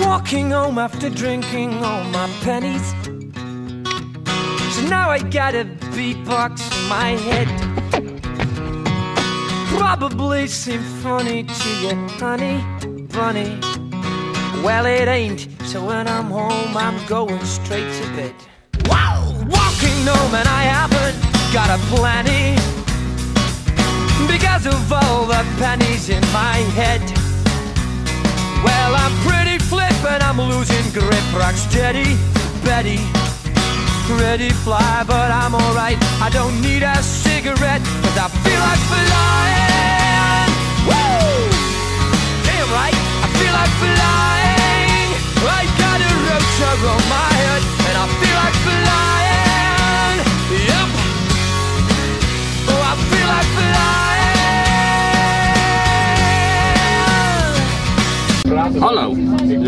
walking home after drinking all my pennies. So now I got a beatbox in my head. Probably seem funny to you, honey, bunny. Well, it ain't. So when I'm home, I'm going straight to bed. Wow! Walking home and I haven't got a plenty because of all the pennies in my head. Well, I'm pretty flip and I'm losing grip. Rock steady, Betty. Pretty fly, but I'm alright. I don't need a cigarette, cause I feel like flying. Woo! Damn right,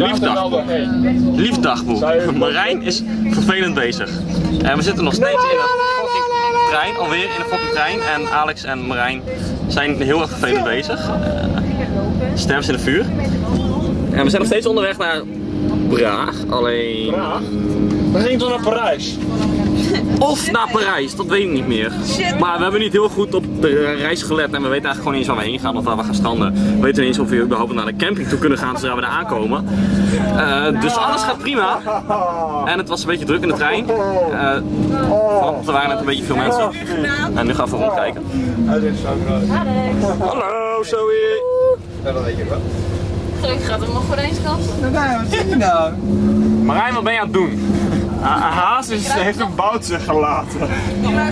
liefdagboek. Liefdagboek. Marijn is vervelend bezig. En we zitten nog steeds in een fucking trein, alweer in een fucking trein. En Alex en Marijn zijn heel erg vervelend bezig. Uh, sterven in het vuur. En we zijn nog steeds onderweg naar Braag, alleen... We gingen toch naar Parijs? Of naar Parijs, dat weet ik niet meer. Maar we hebben niet heel goed op de reis gelet en we weten eigenlijk gewoon niet eens waar we heen gaan of waar we gaan stranden. We weten niet eens of we überhaupt naar de camping toe kunnen gaan zodra we daar aankomen. Uh, dus alles gaat prima. En het was een beetje druk in de trein. Uh, want er waren net een beetje veel mensen. En nu gaan we rondkijken. Hallo, Zoe. Ja, dat weet je wel. Gelukkig gaat het nog voor eens kant. Nou, wat zie je nou? Marijn, wat ben je aan het doen? Haas is, heeft een boutje gelaten.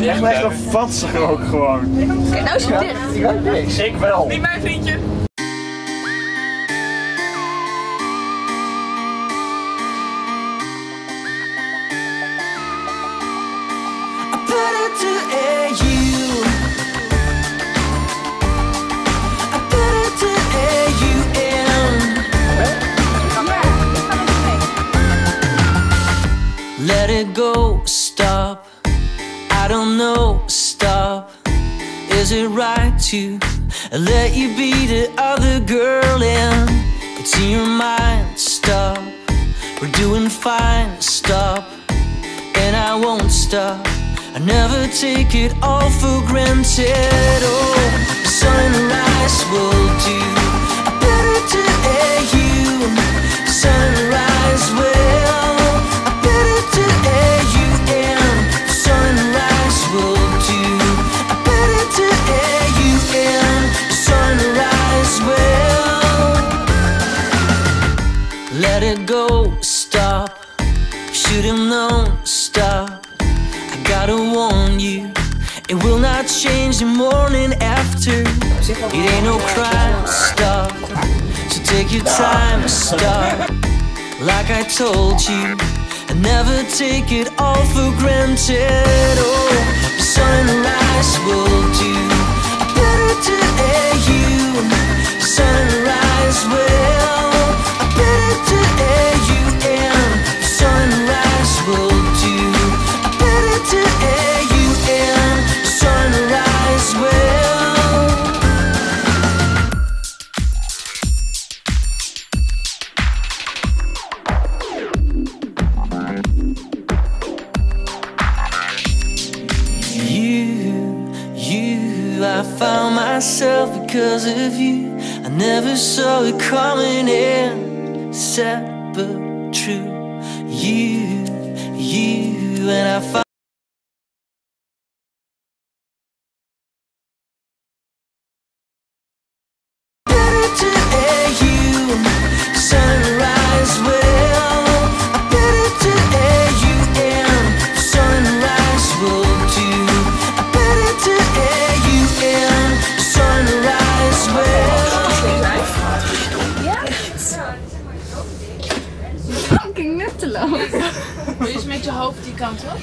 Echt echt een vatsig ook gewoon. Kijk, nou is het dicht. Ik wel. Niet mijn vriendje. Go, stop. I don't know, stop. Is it right to let you be the other girl and it's in your mind, stop. We're doing fine, stop and I won't stop. I never take it all for granted. Should have known, stop. I gotta warn you, it will not change the morning after. It ain't no crime, stop. So take your time, stop. Like I told you, and never take it all for granted. Oh, sunrise will do. Better to found myself because of you. I never saw it coming in, sad but true. You, you, and I found. Hoofd die kant op?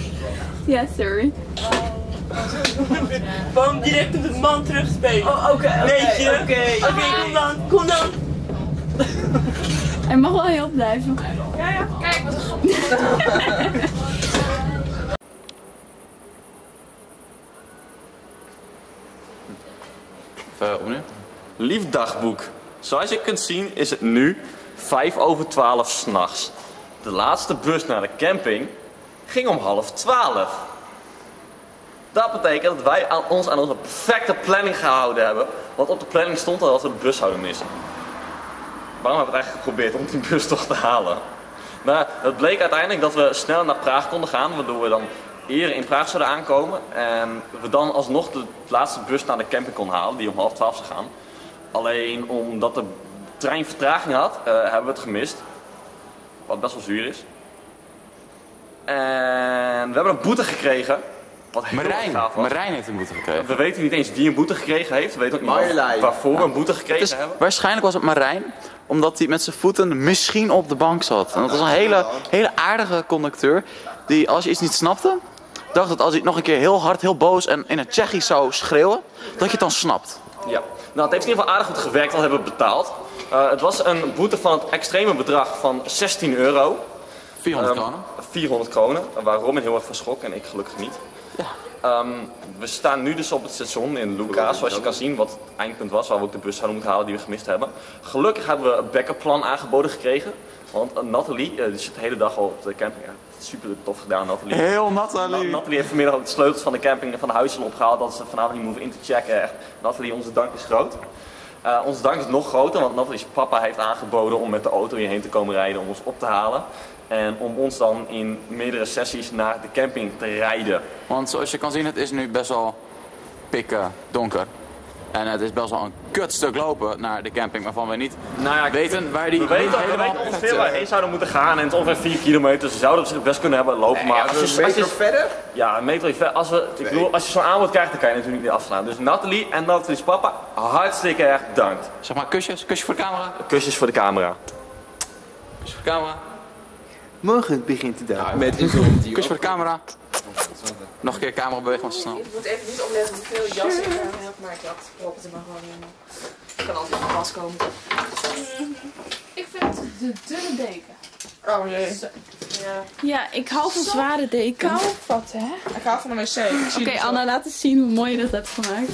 Ja, sorry. Waarom direct op de man terugspelen? Oh, oké, Weet je? oké. Oké, kom dan, kom dan. Hij mag wel heel blijven. Kijk, wat een Even opnieuw. Liefdagboek. Zoals je kunt zien is het nu vijf over twaalf s'nachts. De laatste bus naar de camping ging om half twaalf. Dat betekent dat wij aan ons aan onze perfecte planning gehouden hebben. Want op de planning stond al dat we de bus zouden missen. Waarom hebben we eigenlijk geprobeerd om die bus toch te halen? Maar het bleek uiteindelijk dat we snel naar Praag konden gaan, waardoor we dan eerder in Praag zouden aankomen. En we dan alsnog de laatste bus naar de camping konden halen, die om half twaalf zou gaan. Alleen omdat de trein vertraging had, eh, hebben we het gemist. Wat best wel zuur is. En we hebben een boete gekregen. Wat heel Marijn, gaaf was. Marijn heeft een boete gekregen. We weten niet eens wie een boete gekregen heeft. We weten ook niet waarvoor we een boete gekregen hebben. waarschijnlijk was het Marijn, omdat hij met zijn voeten misschien op de bank zat. En dat was een hele, hele aardige conducteur, die als je iets niet snapte, dacht dat als hij het nog een keer heel hard, heel boos en in het Tsjechisch zou schreeuwen, dat je het dan snapt. Ja. Nou, het heeft in ieder geval aardig goed gewerkt, dat hebben we betaald. Eh, het was een boete van het extreme bedrag van 16 euro. 400 Ehm, kronen. 400 kronen, waar Robin heel erg van schrok en ik gelukkig niet. Ehm, we staan nu dus op het station in Lucas, zoals je kan zien, wat het eindpunt was, waar we ook de bus zouden moeten halen die we gemist hebben. Gelukkig hebben we een backup plan aangeboden gekregen, want eh, Nathalie, eh, die zit de hele dag al op de camping. Ja, super tof gedaan, Nathalie. Heel Na- Nathalie. Nathalie heeft vanmiddag ook de sleutels van de camping en van de huisel opgehaald, dat ze vanavond niet hoeven in te checken. Echt, Nathalie, onze dank is groot. Eh, onze dank is nog groter, want Nathalie's papa heeft aangeboden om met de auto hierheen te komen rijden om ons op te halen. En om ons dan in meerdere sessies naar de camping te rijden. Want zoals je kan zien, het is nu best wel pikken donker. En het is best wel een kut stuk lopen naar de camping, waarvan we niet Nou ja, ik- weten waar die we weten, niet we helemaal weten ongeveer perfect, waar we heen zouden moeten gaan en het is ongeveer 4 kilometer. Ze zouden op zich best kunnen hebben lopen, maar als je, Een als je, meter verder? ja, een meter ver, als, we, ik bedoel, als je zo'n aanbod krijgt, dan kan je natuurlijk niet afslaan. Dus Nathalie en Nathalie's papa, hartstikke erg bedankt. Zeg maar kusjes, kusje voor de camera. Kusjes voor de camera. Kusje voor de camera. Morgen begint de dag met een Kusje voor de camera. Nog een keer camera bewegen, maar snel. Ik moet even niet opletten hoeveel jas ik aan heb, maar ik had proppen er maar gewoon in. Ik kan altijd van pas komen. Ik vind de dunne deken. Oh jee. Ja. Ja, ik hou van zware dekens. Oké, Vat, hè? Ik hou van een wc. Ik het Anna, laat eens zien hoe mooi je dat hebt gemaakt.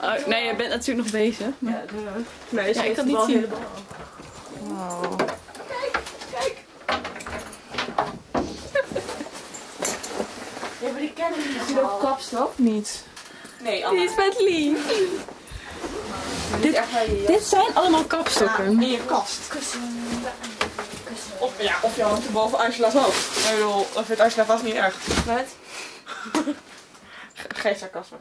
Oh, nee, je bent natuurlijk nog bezig. Maar... Nee, Ja, ik kan niet zien. Ja, maar die ook kapstok? Niet. Nee, Die is met lief. Dit, je Dit zijn allemaal kapstokken. in je kast. Of, ja, of je hangt er boven Angela's hoofd. Ik bedoel, dat vindt Angela vast niet erg. Wat? Geen sarcasme.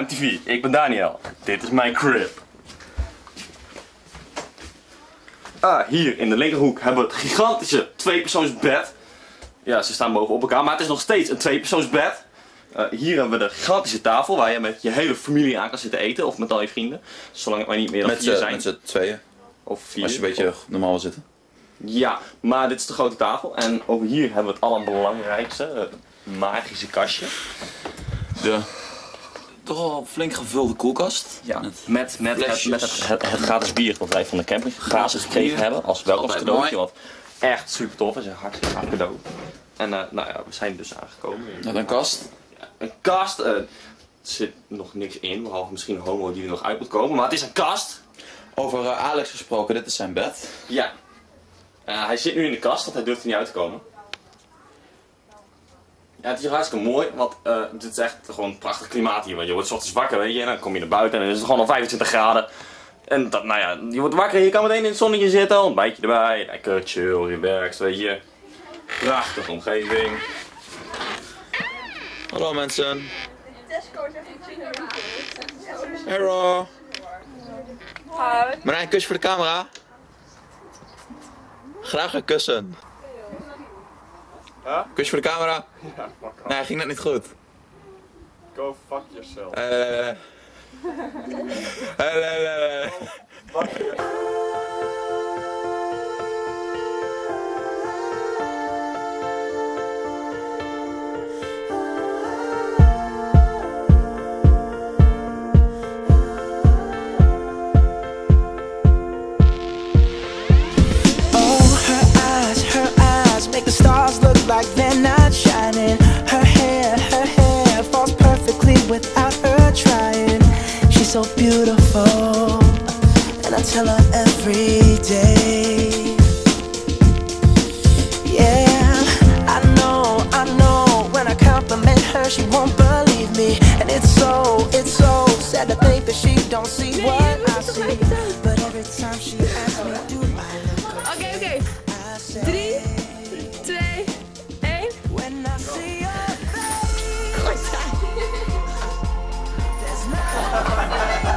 MTV, ik ben Daniel. Dit is mijn crib. Ah, hier in de linkerhoek hebben we het gigantische tweepersoonsbed. Ja, ze staan boven op elkaar, maar het is nog steeds een tweepersoonsbed. Eh, hier hebben we de gigantische tafel waar je met je hele familie aan kan zitten eten. Of met al je vrienden. Zolang het maar niet meer dan Met vier zijn. met z'n tweeën, Of vier. als je een beetje normaal wil zitten. Ja, maar dit is de grote tafel. En over hier hebben we het allerbelangrijkste. Het magische kastje. De toch wel flink gevulde koelkast. Ja, Met met, met, het, met het, het, het gratis bier dat wij van de camping gratis gekregen hebben. Als welkomstcadeautje. Wat echt super tof is. Een hartstikke gaaf cadeau. En eh, nou ja, we zijn dus aangekomen. Met een kast. Een kast. eh, er zit nog niks in. Behalve misschien een homo die er nog uit moet komen. Maar het is een kast. Over eh, Alex gesproken, dit is zijn bed. Ja. Hij zit nu in de kast, want hij durft er niet uit te komen. Ja, het is hartstikke mooi, want eh dit is echt gewoon een prachtig klimaat hier. Want je wordt ochtends wakker, weet je, en dan kom je naar buiten en dan is het gewoon al 25 graden. En dat, nou ja, je wordt wakker, je kan meteen in het zonnetje zitten, ontbijtje erbij, lekker chill, relaxed, weet je. Prachtige omgeving. Hallo mensen. Hallo. Marijn, kusje voor de camera. Graag een kussen. Huh? Kusje voor de camera. Ja, fuck. Nee, ging dat niet goed. Go fuck yourself. Eh. eh, eh, eh. See. But every time she asks me, do I look good? Oké, oké. I say, 3, 2, 1. when I see your face, there's nothing.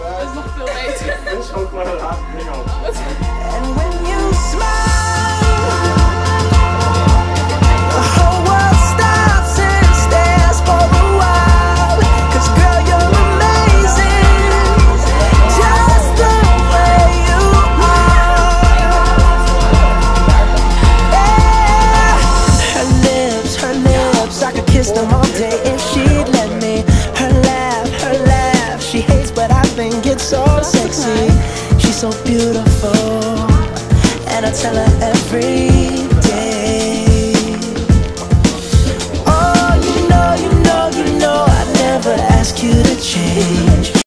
Dat is nog veel beter. Dit is ook maar een laatste ding al. Could them all day if she'd let me. Her laugh, her laugh, she hates, but I think it's so sexy. She's so beautiful, and I tell her